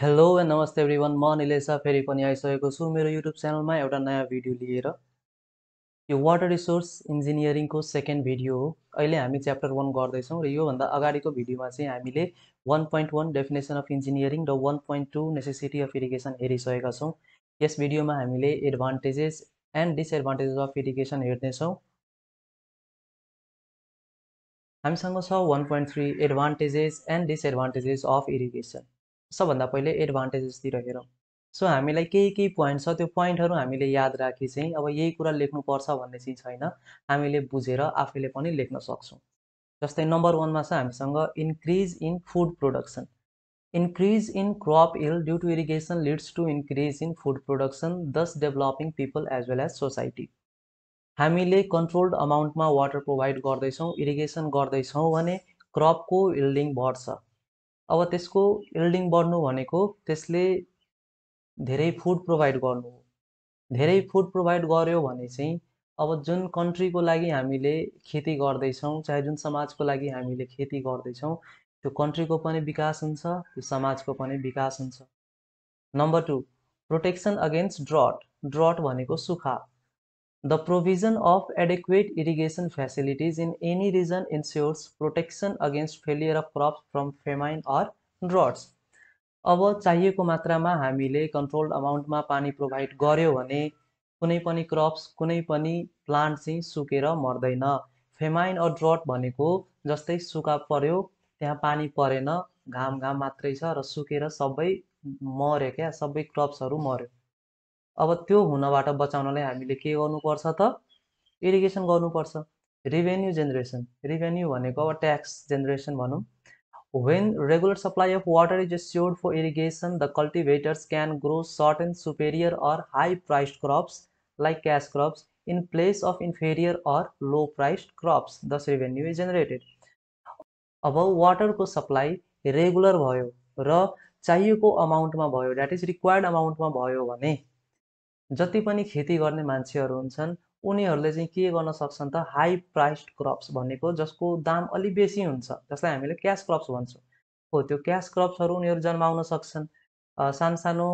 Hello नमस्ते everyone म निलेसा फेरि पनि आइसकेको छु मेरो युट्युब च्यानलमा एउटा नयाँ भिडियो लिएर यो वाटर रिसोर्स इन्जिनियरिङको सेकेन्ड भिडियो हो अहिले हामी च्याप्टर वान गर्दैछौँ र योभन्दा अगाडिको भिडियोमा चाहिँ हामीले one point one definition of engineering र one point two necessity of irrigation हेरिसकेका छौँ यस भिडियोमा हामीले advantages and disadvantages of irrigation हेर्नेछौँ हामीसँग छ one point three advantages and disadvantages of irrigation सबभन्दा पहिले एडभान्टेजेसतिर हेरौँ। सो हामीलाई केही केही पोइन्ट छ त्यो पोइन्टहरू हामीले याद राखी चाहिँ अब यही कुरा लेख्नुपर्छ भन्ने चाहिँ छैन हामीले बुझेर आफैले पनि लेख्न सक्छौँ। जस्तै नम्बर वानमा छ हामीसँग increase in food production increase in crop yield due to irrigation leads to increase in food production thus developing people as well as society हामीले कन्ट्रोल्ड अमाउन्टमा वाटर प्रोभाइड गर्दैछौँ इरिगेसन गर्दैछौँ भने क्रपको इल्डिङ बढ्छ। अब त्यसको इल्डिङ बढ्नु भनेको त्यसले धेरै फुड प्रोभाइड गर्नु हो। धेरै फुड प्रोभाइड गर्यो भने चाहिँ अब जुन कन्ट्रीको लागि हामीले खेती गर्दैछौँ चाहे जुन समाजको लागि हामीले खेती गर्दैछौँ त्यो कन्ट्रीको पनि विकास हुन्छ त्यो समाजको पनि विकास हुन्छ। Number two protection against drought drought भनेको सुखा the provision of adequate irrigation facilities in any region ensures protection against failure of crops from famine or droughts अब चाहिएको मात्रामा हामीले कन्ट्रोल्ड अमाउन्टमा पानी प्रोभाइड गऱ्यो भने कुनै पनि क्रप्स कुनै पनि प्लान्ट चाहिँ सुकेर मर्दैन। फेमाइन अर ड्रट भनेको जस्तै सुका पर्यो त्यहाँ पानी परेन घाम घाम मात्रै छ र सुकेर सबै मऱ्यो क्या सबै क्रप्सहरू मऱ्यो अब त्यो हुनबाट बचाउनलाई हामीले के गर्नुपर्छ त? इरिगेसन गर्नुपर्छ। रिभेन्यू जेनेरेसन रिभेन्यू भनेको अब ट्याक्स जेनेरेसन भनौँ। When regular supply of water is assured for irrigation the cultivators can grow short and superior or high priced crops like cash crops in place of inferior or low priced crops thus revenue is generated अब वाटरको supply regular भयो र चाहिएको अमाउन्टमा भयो that is required अमाउन्टमा भयो भने जति पनि खेती गर्ने मान्छेहरू हुन्छन् उनीहरूले चाहिँ के गर्न सक्छन् त? हाई प्राइस्ड क्रप्स भनेको जसको दाम अलिक बेसी हुन्छ जसलाई हामीले क्यास क्रप्स भन्छौँ। हो त्यो क्यास क्रप्सहरू उनीहरू जन्माउन सक्छन्। सानो सानो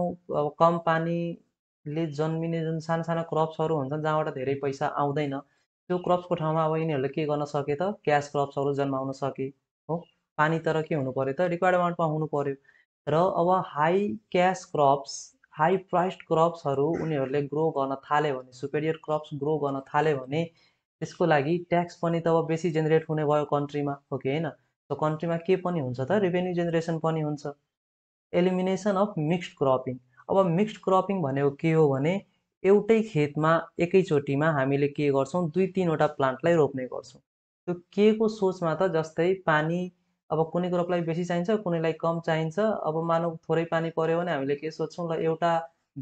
कम पानीले जन्मिने जुन सानो सानो क्रप्सहरू हुन्छन् जहाँबाट धेरै पैसा आउँदैन त्यो क्रप्सको ठाउँमा अब यिनीहरूले के गर्न सके त? क्यास क्रप्सहरू जन्माउन सके हो? पानी तर के हुनु पऱ्यो त? रिक्वायर्ड अमाउन्टमा हुनु पऱ्यो र अब high cash crops high priced क्रप्सहरू उनीहरूले ग्रो गर्न थाल्यो भने सुपेरियर क्रप्स ग्रो गर्न थाल्यो भने त्यसको लागि ट्याक्स पनि त अब बेसी जेनेरेट हुने भयो कन्ट्रीमा हो कि होइन? त कन्ट्रीमा के पनि हुन्छ त? रेभेन्यू जेनेरेसन पनि हुन्छ। Elimination of mixed cropping. अब मिक्स्ड क्रपिङ भनेको के हो भने एउटै खेतमा एकैचोटिमा हामीले के गर्छौँ? दुई तिनवटा प्लान्टलाई रोप्ने गर्छौँ। त्यो के को सोचमा त जस्तै पानी अब कुनै क्रपलाई बेसी चाहिन्छ कुनैलाई कम चाहिन्छ अब मानव थोरै पानी पऱ्यो भने हामीले के सोध्छौँ ल एउटा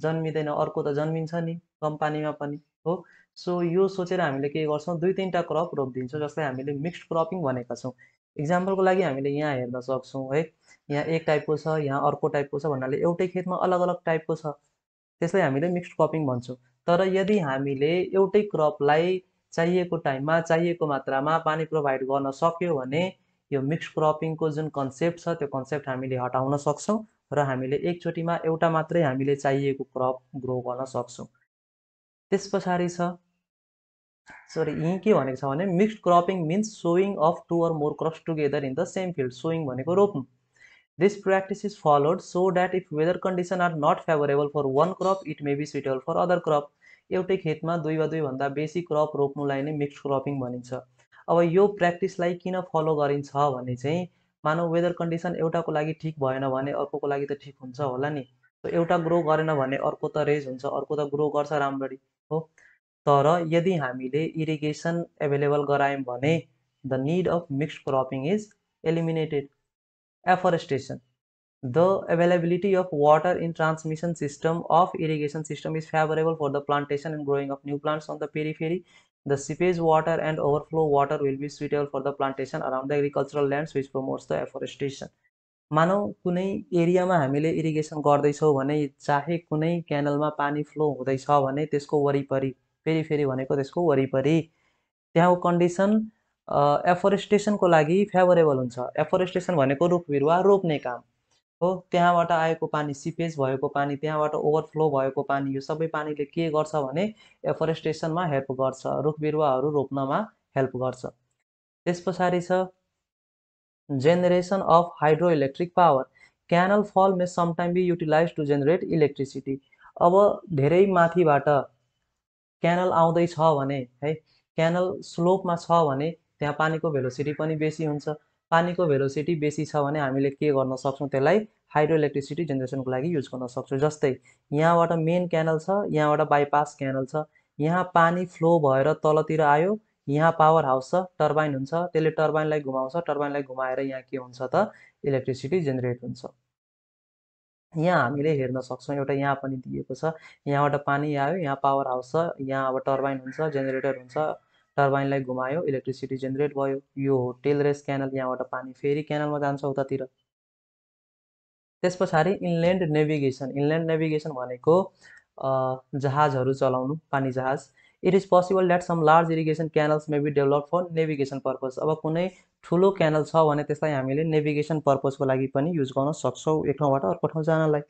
जन्मिँदैन अर्को त जन्मिन्छ नि कम पानीमा पनि हो? सो यो सोचेर हामीले के गर्छौँ दुई तिनवटा क्रप रोपिदिन्छौँ जसलाई हामीले मिक्स्ड क्रपिङ भनेका छौँ। इक्जाम्पलको लागि हामीले यहाँ हेर्न सक्छौँ है? यहाँ एक टाइपको छ यहाँ अर्को टाइपको छ भन्नाले एउटै खेतमा अलग अलग टाइपको छ त्यसलाई हामीले मिक्स्ड क्रपिङ भन्छौँ। तर यदि हामीले एउटै क्रपलाई चाहिएको टाइममा चाहिएको मात्रामा पानी प्रोभाइड गर्न सक्यो भने यो मिक्स क्रपिङको जुन कन्सेप्ट छ त्यो कन्सेप्ट हामीले हटाउन सक्छौँ र हामीले एकचोटिमा एउटा मात्रै हामीले चाहिएको क्रप ग्रो गर्न सक्छौँ। त्यस पछाडि छ सरी यहीँ के भनेको छ भने mixed cropping means sowing of two or more crops together in the same field sowing भनेको रोप्नु। This practice is followed so that if weather condition are not favourable for one crop it may be suitable for other crop एउटै खेतमा दुई वा दुईभन्दा बेसी crop रोप्नुलाई नै mix cropping भनिन्छ। अब यो प्र्याक्टिसलाई किन फलो गरिन्छ भने चाहिँ मानव वेदर कन्डिसन एउटाको लागि ठिक भएन भने अर्कोको लागि त ठिक हुन्छ होला नि। एउटा ग्रो गरेन भने अर्को त रेज हुन्छ अर्को त ग्रो गर्छ राम्ररी हो। तर यदि हामीले इरिगेसन एभाइलेबल गरायौँ भने the need of mixed cropping is eliminated afforestation the availability of water in transmission system of irrigation system is favourable for the plantation and growing of new plants on the periphery The seepage water and overflow water will be suitable for the plantation around the agricultural lands which promotes the afforestation. मानौ कुनै एरियामा हामीले irrigation गर्दैछौँ भने चाहे कुनै क्यानलमा पानी flow हुँदैछ भने त्यसको वरिपरि फेरि फेरि भनेको त्यसको वरिपरि त्यहाँको कन्डिसन एफोरेस्टेसनको लागि फेभरेबल हुन्छ एफोरेस्टेसन भनेको रुख बिरुवा रोप्ने काम हो त्यहाँबाट आएको पानी सिपेज भएको पानी त्यहाँबाट ओभरफ्लो भएको पानी यो सबै पानीले के गर्छ भने एफोरेस्टेसनमा हेल्प गर्छ रुख बिरुवाहरू रोप्नमा हेल्प गर्छ। त्यस पछाडि छ generation of hydro electric power. Canal fall may sometime be utilise to generate electricity. अब धेरै माथिबाट क्यानल आउँदैछ भने है क्यानल स्लोपमा छ भने त्यहाँ पानीको भेलोसिटी पनि बेसी हुन्छ। पानीको भेलोसिटी बेसी छ भने हामीले के गर्न सक्छौँ त्यसलाई हाइड्रो इलेक्ट्रिसिटी जेनेरेसनको लागि युज गर्न सक्छौँ। जस्तै यहाँबाट मेन क्यानल छ यहाँबाट बाइपास क्यानल छ। यहाँ पानी फ्लो भएर तलतिर आयो यहाँ पावर हाउस छ टर्बाइन हुन्छ। त्यसले टर्बाइनलाई घुमाउँछ टर्बाइनलाई घुमाएर यहाँ के हुन्छ त? इलेक्ट्रिसिटी जेनेरेट हुन्छ। यहाँ हामीले हेर्न सक्छौँ एउटा यहाँ पनि दिएको छ। यहाँबाट पानी आयो यहाँ पावर हाउस छ यहाँ अब टर्बाइन हुन्छ जेनेरेटर हुन्छ। टर्बाइनलाई घुमायो इलेक्ट्रिसिटी जेनेरेट भयो। यो हो टेलरेस क्यानल यहाँबाट पानी फेरि क्यानलमा जान्छ उतातिर। त्यस पछाडि इनल्यान्ड नेभिगेसन इनल्यान्ड नेभिगेसन भनेको जहाजहरू चलाउनु पानी जहाज। It is possible that some large irrigation canals may be develop for navigation purpose अब कुनै ठुलो क्यानल छ भने त्यसलाई हामीले नेभिगेसन पर्पजको लागि पनि युज गर्न सक्छौँ एक ठाउँबाट अर्को ठाउँ जानलाई।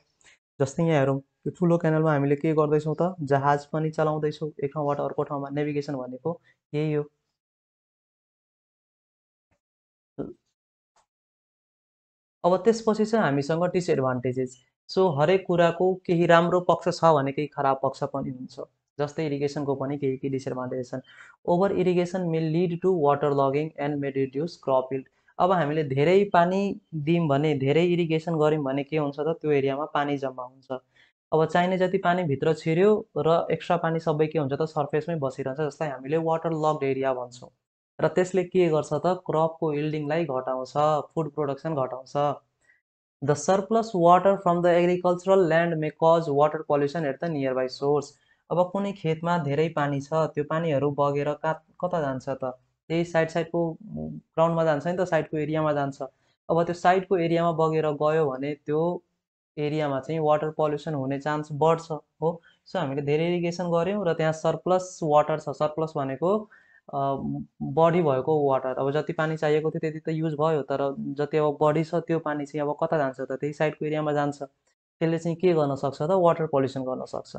जस्तै यहाँ हेरौँ यो ठुलो क्यानलमा हामीले के गर्दैछौँ त? जहाज पनि चलाउँदैछौँ एक ठाउँबाट अर्को ठाउँमा। नेभिगेसन भनेको यही हो। अब त्यसपछि चाहिँ हामीसँग डिसएडभान्टेजेस सो हरेक कुराको केही राम्रो पक्ष छ भने केही खराब पक्ष पनि हुन्छ। जस्तै इरिगेसनको पनि केही केही डिसएडभान्टेजेस छन्। Over irrigation may lead to water logging and may reduce crop yield अब हामीले धेरै पानी दियौँ भने धेरै इरिगेसन गऱ्यौँ भने के हुन्छ त? त्यो एरियामा पानी जम्मा हुन्छ। अब चाहिने जति पानी भित्र छिर्यो र एक्स्ट्रा पानी सबै के हुन्छ त? सर्फेसमै बसिरहन्छ जसलाई हामीले वाटर लक्ड एरिया भन्छौँ। र त्यसले के गर्छ त क्रपको इल्डिङलाई घटाउँछ food production घटाउँछ। The surplus water from the agricultural land may cause water pollution at the nearby source. अब कुनै खेतमा धेरै पानी छ त्यो पानीहरू बगेर कहाँ कता जान्छ त? त्यही साइड साइडको ग्राउन्डमा जान्छ नि त साइडको एरियामा जान्छ। अब त्यो साइडको एरियामा बगेर गयो भने त्यो एरियामा चाहिँ वाटर पल्युसन हुने चान्स बढ्छ हो। सो हामीले धेरै इरिगेसन गऱ्यौँ र त्यहाँ सरप्लस वाटर छ। सरप्लस भनेको बढी भएको वाटर अब जति पानी चाहिएको थियो त्यति त युज भयो तर जति अब बढी छ त्यो पानी चाहिँ अब कता जान्छ त? त्यही साइडको एरियामा जान्छ। त्यसले चाहिँ के गर्न सक्छ त? वाटर पल्युसन गर्न सक्छ।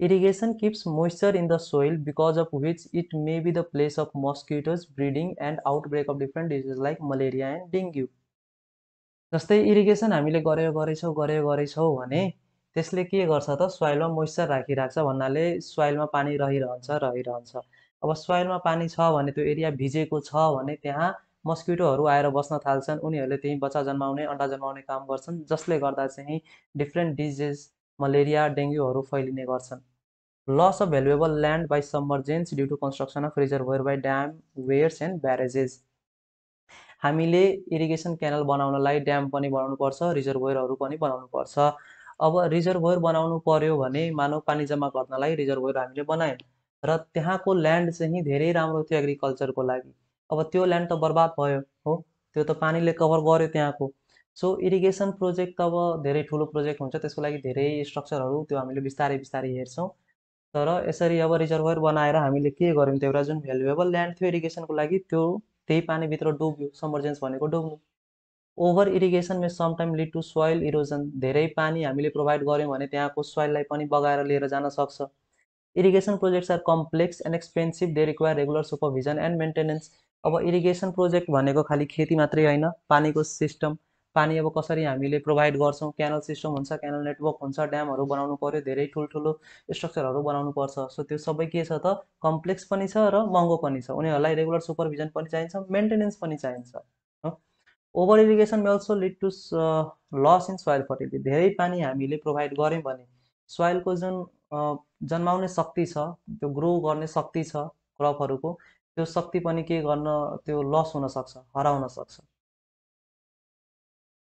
Irrigation keeps moisture in the soil because of which it may be the place of mosquitoes breeding and outbreak of different disease like malaria and dengue जस्तै इरिगेसन हामीले गऱ्यो गरेछौँ गऱ्यो गरेछौँ भने त्यसले के गर्छ त? सोइलमा मोइस्चर राखिरहेको छ भन्नाले सोइलमा पानी रहिरहन्छ रहिरहन्छ। अब सोइलमा पानी छ भने त्यो एरिया भिजेको छ भने त्यहाँ मस्किटोहरू आएर बस्न थाल्छन्। उनीहरूले त्यहीँ बच्चा जन्माउने अन्डा जन्माउने काम गर्छन् जसले गर्दा चाहिँ डिफ्रेन्ट डिजिज मलेरिया डेङ्गुहरू फैलिने गर्छन्। Loss of valuable land by submergence due to construction of reservoir by dam weirs and barrages हामीले इरिगेसन क्यानल बनाउनलाई ड्याम पनि बनाउनु पर्छ रिजर्भोयरहरू पनि बनाउनु पर्छ अब रिजर्भोयर बनाउनु पर्यो भने मानव पानी जम्मा गर्नलाई रिजर्भोयर हामीले बनायौँ। र त्यहाँको ल्यान्ड चाहिँ धेरै राम्रो थियो एग्रिकल्चरको लागि। अब त्यो ल्यान्ड त बर्बाद भयो हो? त्यो त पानीले कभर गर्यो त्यहाँको। सो इरिगेसन प्रोजेक्ट त अब धेरै ठुलो प्रोजेक्ट हुन्छ त्यसको लागि धेरै स्ट्रक्चरहरू त्यो हामीले बिस्तारै बिस्तारै हेर्छौँ। तर यसरी अब रिजर्भर बनाएर हामीले के गर्यौँ त्यो एउटा जुन भ्यालुएबल ल्यान्ड थियो इरिगेसनको लागि त्यो त्यही पानीभित्र डुब्यो समर्जेन्स भनेको डुब्नु। Over irrigation may sometime lead to soil erosion धेरै पानी हामीले प्रोभाइड गऱ्यौँ भने त्यहाँको सोइललाई पनि बगाएर लिएर जान सक्छ। Irrigation projects are complex and expensive they require regular supervision and maintenance अब इरिगेसन प्रोजेक्ट भनेको खालि खेती मात्रै होइन। पानीको सिस्टम पानी अब कसरी हामीले प्रोभाइड गर्छौँ? क्यानल सिस्टम हुन्छ क्यानल नेटवर्क हुन्छ ड्यामहरू बनाउनु पऱ्यो धेरै ठुल्ठुलो स्ट्रक्चरहरू बनाउनु पर्छ। सो त्यो सबै के छ त? कम्प्लेक्स पनि छ र महँगो पनि छ। उनीहरूलाई रेगुलर सुपरभिजन पनि चाहिन्छ मेन्टेनेन्स पनि चाहिन्छ over irrigation may also lead to loss in soil fertility धेरै पानी हामीले प्रोभाइड गऱ्यौँ भने सोइलको जुन जन्माउने शक्ति छ त्यो ग्रो गर्ने शक्ति छ क्रपहरूको त्यो शक्ति पनि के गर्न त्यो लस हुनसक्छ हराउन सक्छ।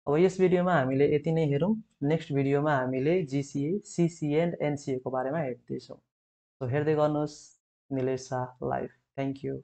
अब यस भिडियोमा हामीले यति नै हेरौँ। नेक्स्ट भिडियोमा हामीले जिसिए सिसिए एन्ड एनसिएको बारेमा हेर्दैछौँ। सो हेर्दै गर्नुहोस् निलेसा लाइफ थ्याङ्क यू